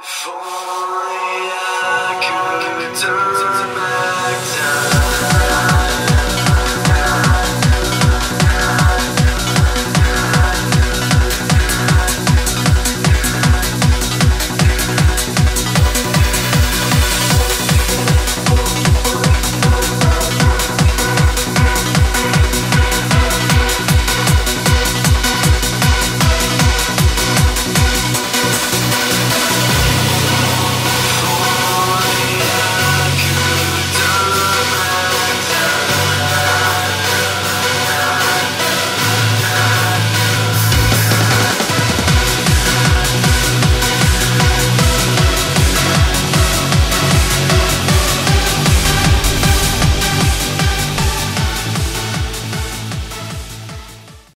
For